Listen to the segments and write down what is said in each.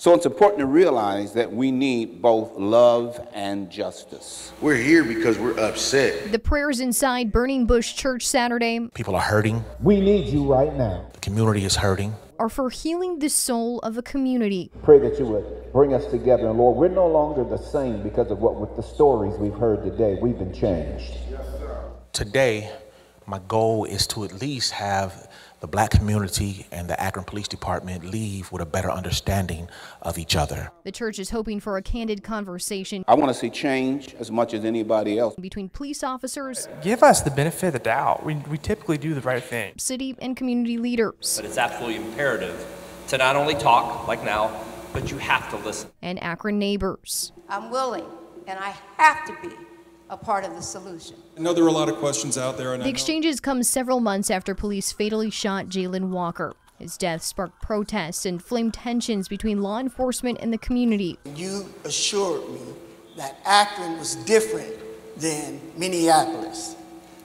So it's important to realize that we need both love and justice. We're here because we're upset. The prayers inside Burning Bush Church Saturday People are hurting. We need you right now. The community is hurting. are for healing the soul of a community. Pray that you would bring us together. And Lord, we're no longer the same because of what with the stories we've heard today. We've been changed. Today, my goal is to at least have the black community and the Akron Police Department leave with a better understanding of each other. The church is hoping for a candid conversation I want to see change as much as anybody else. between police officers, give us the benefit of the doubt. We, we typically do the right thing. city and community leaders, But it's absolutely imperative to not only talk like now, but you have to listen. and Akron neighbors. I'm willing, and I have to be a part of the solution. I know there are a lot of questions out there, and The I know exchanges come several months after police fatally shot Jayland Walker. His death sparked protests and flamed tensions between law enforcement and the community. You assured me that Akron was different than Minneapolis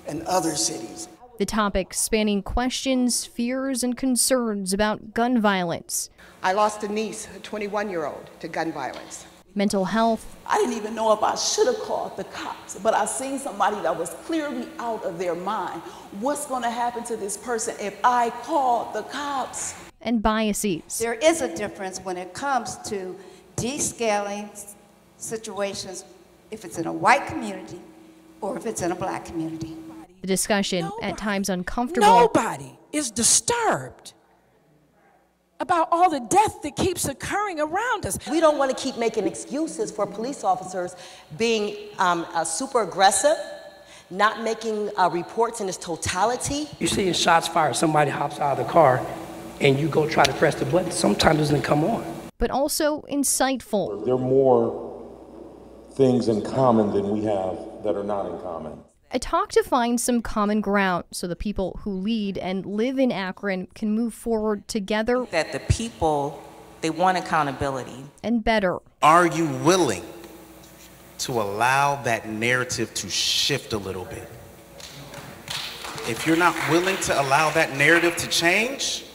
and other cities. The topic spanning questions, fears, and concerns about gun violence, I lost a niece, a 21 year old, to gun violence. Mental health, I didn't even know if I should have called the cops, but I seen somebody that was clearly out of their mind. What's going to happen to this person if I call the cops? and biases. There is a difference when it comes to descaling situations if it's in a white community or if it's in a black community. The discussion, at times uncomfortable, Nobody is disturbed about all the death that keeps occurring around us. We don't want to keep making excuses for police officers being um, uh, super aggressive, not making uh, reports in its totality. You see shots fired, somebody hops out of the car, and you go try to press the button. Sometimes it doesn't come on. but also insightful. There are more things in common than we have that are not in common. A talk to find some common ground so the people who lead and live in Akron can move forward together That the people, they want accountability. and better. Are you willing to allow that narrative to shift a little bit? If you're not willing to allow that narrative to change,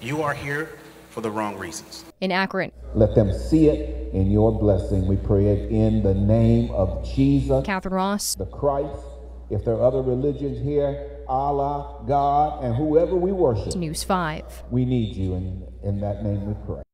you are here for the wrong reasons. In Akron, Let them see it in your blessing. We pray it in the name of Jesus, Catherine Ross, the Christ. If there are other religions here, Allah, God, and whoever we worship, News 5. we need you. And in that name we pray.